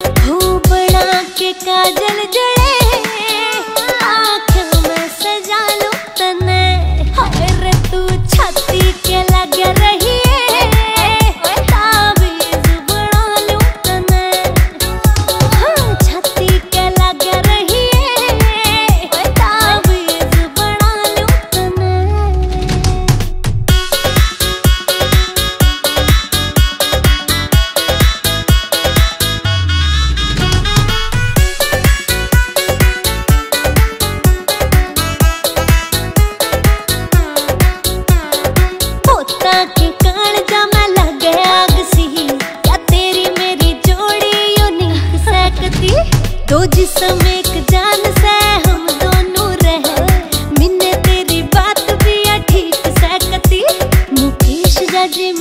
हो बना के काजल जड़े करती? तो जिसम एक जान से हम दोनों रह। मिन्ने तेरी बात भी ठीक सकती मुकेश जाजी